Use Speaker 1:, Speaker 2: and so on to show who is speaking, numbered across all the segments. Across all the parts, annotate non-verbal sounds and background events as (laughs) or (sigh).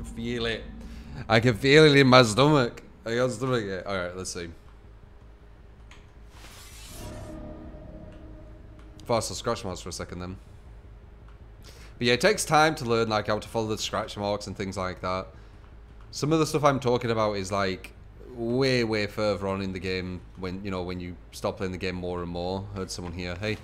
Speaker 1: can feel it. I can feel it in my stomach. I got stomach it. Alright, let's see. I'll scratch marks for a second then. But yeah, it takes time to learn like how to follow the scratch marks and things like that. Some of the stuff I'm talking about is like way, way further on in the game when you know when you start playing the game more and more. Heard someone here. Hey,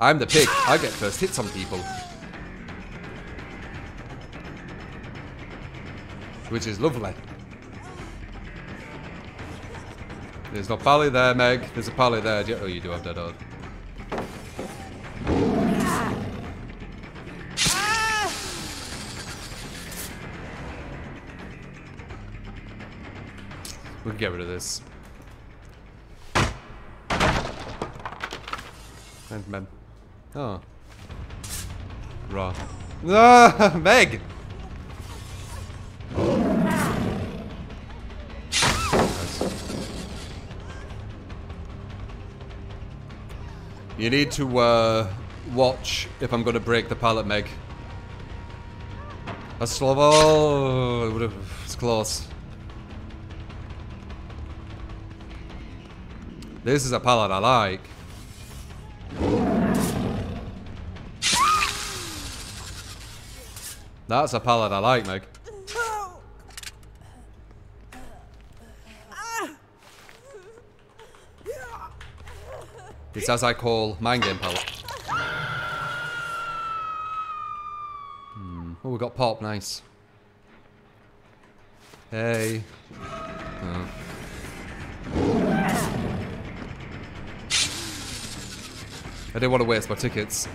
Speaker 1: I'm the pig. I get first hits on people. Which is lovely. There's no pally there, Meg. There's a pally there. Oh, you do have dead hard. We can get rid of this. And mem. Oh. Raw. Ah, Meg! You need to uh, watch if I'm going to break the pallet, Meg. A slow. Oh, it's close. This is a pallet I like. That's a pallet I like, Meg. It's as I call mind game power. Hmm. Oh, we got pop. Nice. Hey. Oh. I didn't want to waste my tickets.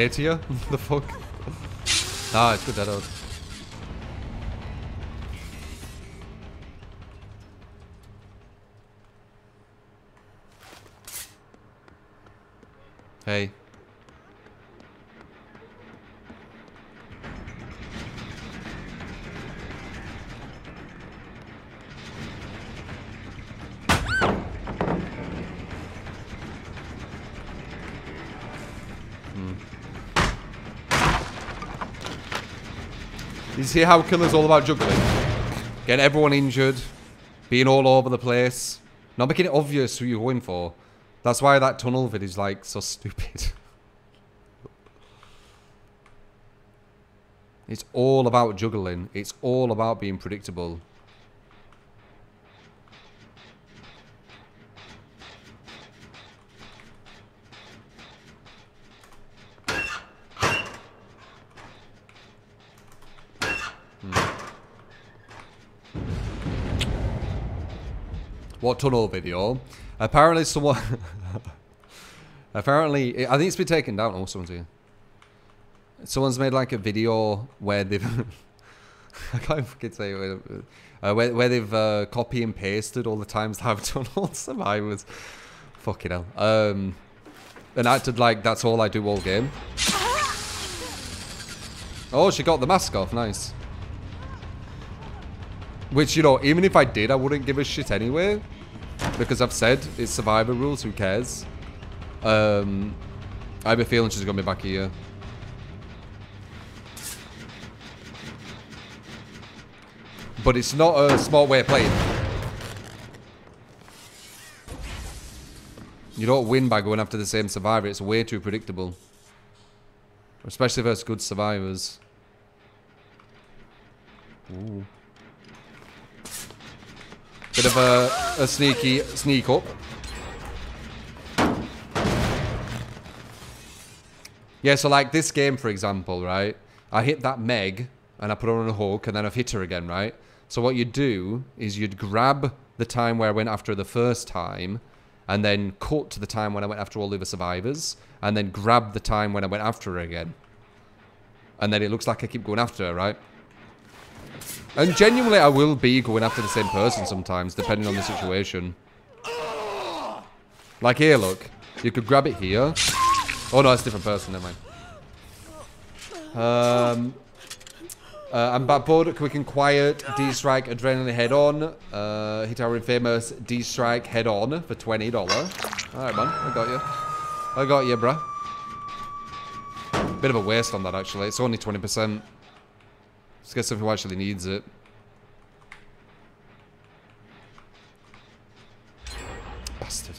Speaker 1: Wait you? (laughs) the fuck? Ah, it's good that out. Hey. You see how killer's all about juggling? Getting everyone injured, being all over the place, not making it obvious who you're going for. That's why that tunnel vid is like so stupid. (laughs) it's all about juggling. It's all about being predictable. What tunnel video? Apparently someone... (laughs) apparently, I think it's been taken down. Oh, someone's here. Someone's made like a video where they've... (laughs) I can't fucking say. Uh, where, where they've uh, copy and pasted all the times I've (laughs) tunnel survivors. Fucking hell. Um, and acted like that's all I do all game. Oh, she got the mask off. Nice. Which, you know, even if I did, I wouldn't give a shit anyway. Because I've said it's survivor rules, who cares? Um, I have a feeling she's going to be back here. But it's not a smart way of playing. You don't win by going after the same survivor. It's way too predictable. Especially versus good survivors. Ooh. Bit of a, a sneaky sneak up. Yeah, so like this game, for example, right? I hit that Meg, and I put her on a hook, and then I've hit her again, right? So what you'd do is you'd grab the time where I went after her the first time, and then cut to the time when I went after all the other survivors, and then grab the time when I went after her again. And then it looks like I keep going after her, right? And genuinely, I will be going after the same person sometimes, depending on the situation. Like here, look. You could grab it here. Oh no, it's a different person, never mind. Um, uh, I'm bad board, quick and quiet, D-Strike, Adrenaline head on, uh, hit our infamous D-Strike head on for $20. Alright man, I got you. I got you, bruh. Bit of a waste on that actually, it's only 20%. Let's get someone who actually needs it. Bastard.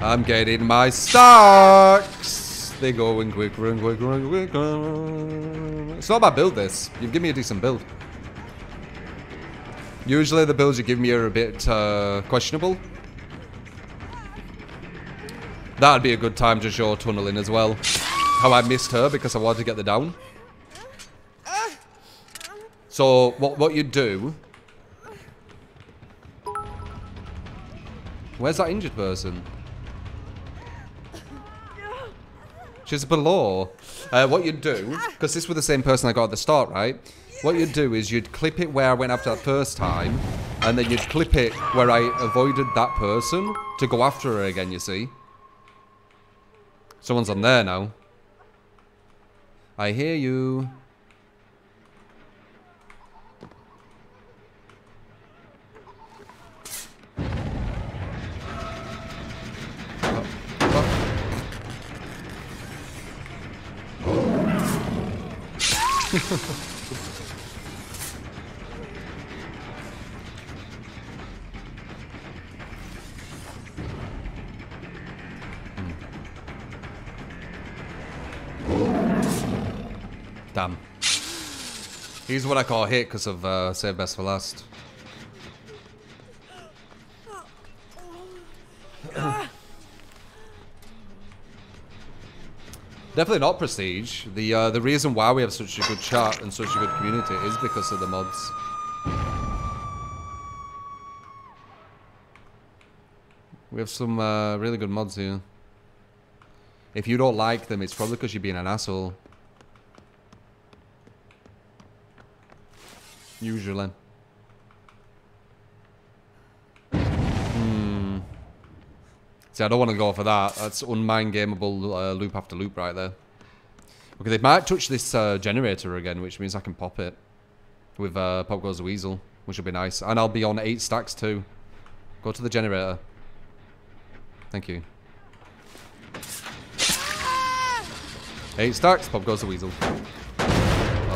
Speaker 1: I'm getting my stocks. They're going quicker and quicker and quicker. It's not about build this. You've given me a decent build. Usually the builds you give me are a bit uh, questionable. That'd be a good time to show tunneling as well. How I missed her because I wanted to get the down. So what what you do? Where's that injured person? She's below. Uh, what you'd do, because this was the same person I got at the start, right? What you'd do is you'd clip it where I went after that first time, and then you'd clip it where I avoided that person to go after her again, you see? Someone's on there now. I hear you. (laughs) He's what I call hit because of uh, save best for last. Definitely not prestige. The uh, the reason why we have such a good chat and such a good community is because of the mods. We have some uh, really good mods here. If you don't like them, it's probably because you're being an asshole. Usually. Hmm. See, I don't want to go for that. That's unmind gameable uh, loop after loop right there. Okay, they might touch this uh, generator again, which means I can pop it with uh, Pop Goes the Weasel, which will be nice. And I'll be on eight stacks too. Go to the generator. Thank you. Eight stacks, Pop Goes the Weasel.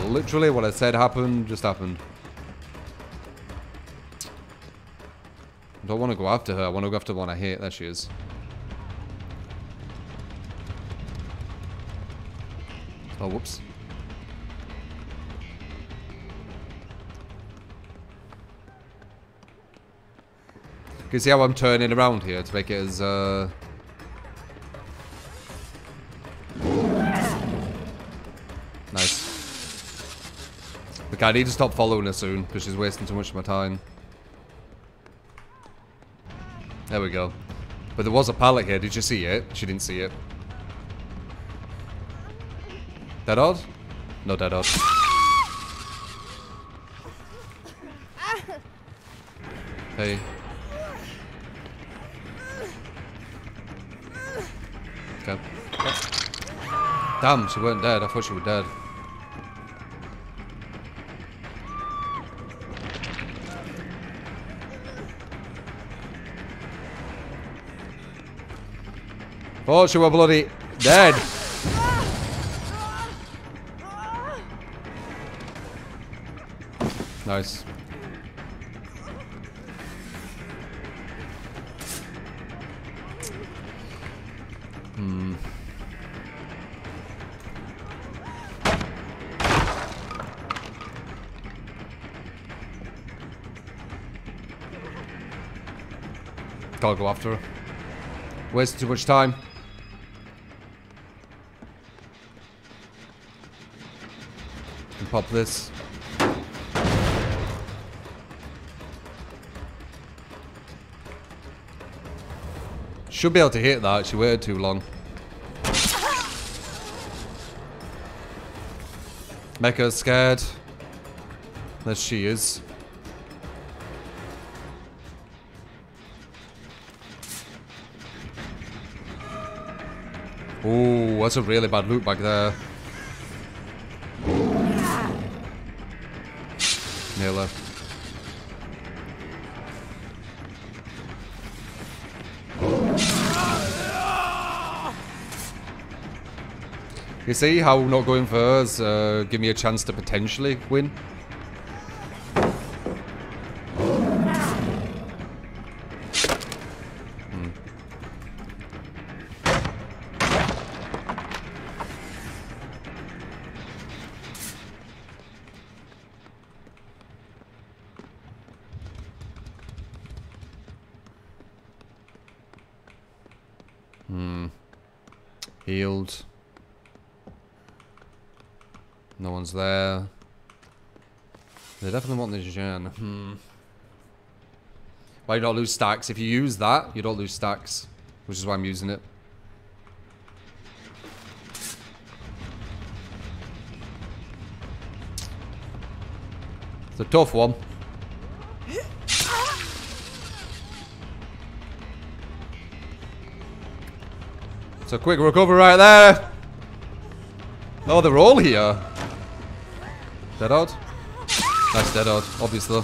Speaker 1: Literally what I said happened, just happened. Don't want to go after her. I want to go after the one I hate. There she is. Oh, whoops. You can see how I'm turning around here to make it as, uh... Nice. Okay, I need to stop following her soon, because she's wasting too much of my time. There we go. But there was a pallet here. Did you see it? She didn't see it. Dead odd? No dead odd. Hey. Okay. Damn, she weren't dead. I thought she was dead. Oh, she were bloody dead. Nice. Hmm. Gotta go after her. Wasting too much time. pop this. Should be able to hit that. She waited too long. Mecha's scared. There she is. Oh, that's a really bad loot back there. Nearly. You see how not going first uh, give me a chance to potentially win? Healed. No one's there. They definitely want this gen. Hmm. Why you don't lose stacks? If you use that, you don't lose stacks. Which is why I'm using it. It's a tough one. A quick recovery right there. Oh, they're all here. Dead out? Nice dead out, obviously.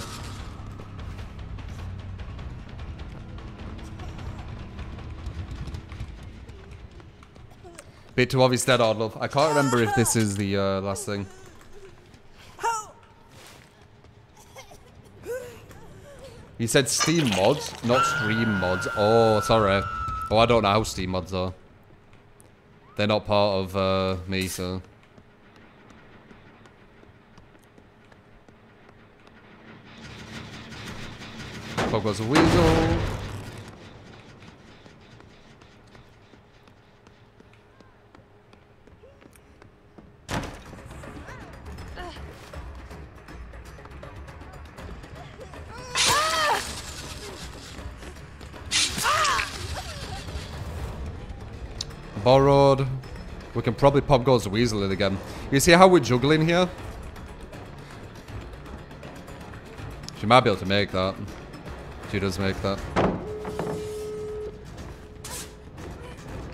Speaker 1: Bit too obvious dead out, love. I can't remember if this is the uh, last thing. You said Steam mods, not stream mods. Oh, sorry. Oh, I don't know how Steam mods are. They're not part of uh, me, so... Fog a weasel. Probably pop goes weasel in again. You see how we're juggling here? She might be able to make that. She does make that.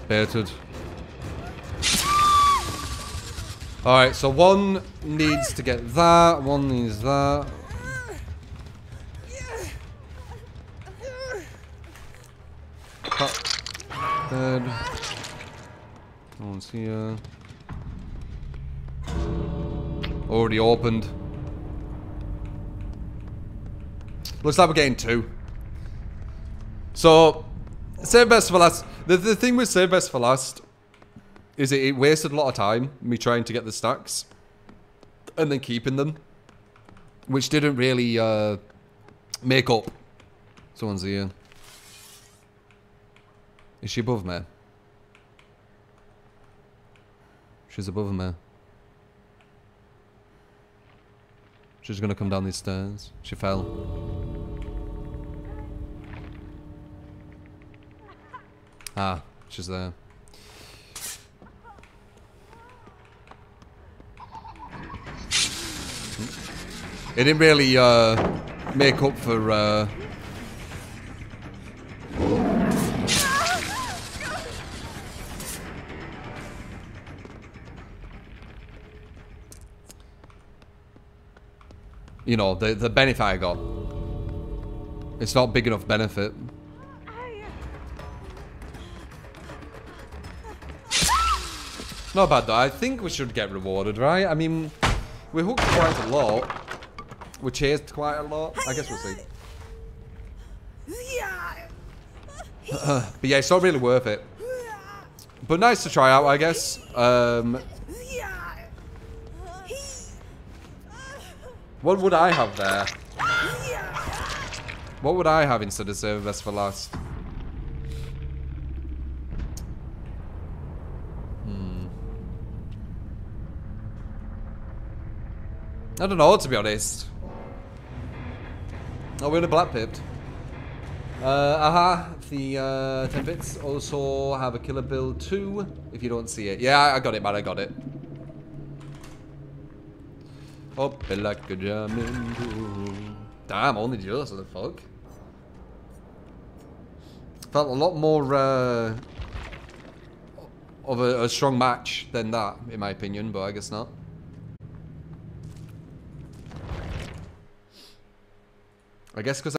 Speaker 1: Baited. Alright, so one needs to get that, one needs that. Cut. Dead. No one's here. Already opened. Looks like we're getting two. So, save best for last. The, the thing with save best for last is it, it wasted a lot of time me trying to get the stacks and then keeping them, which didn't really uh, make up. Someone's here. Is she above me? She's above me. She's gonna come down these stairs. She fell. Ah, she's there. It didn't really uh, make up for uh, you know, the, the benefit I got. It's not big enough benefit. Not bad though. I think we should get rewarded, right? I mean, we hooked quite a lot. We chased quite a lot. I guess we'll see. (laughs) But yeah, it's not really worth it. But nice to try out, I guess. Um, what would I have there? What would I have instead of save best for last? Hmm. I don't know, to be honest. Oh, we're in a black pit. Uh, aha, the uh, 10 bits also have a killer build too, if you don't see it. Yeah, I got it, man, I got it. A German Damn, only just, what the fuck? Felt a lot more, uh, of a, a strong match than that, in my opinion, but I guess not. I guess because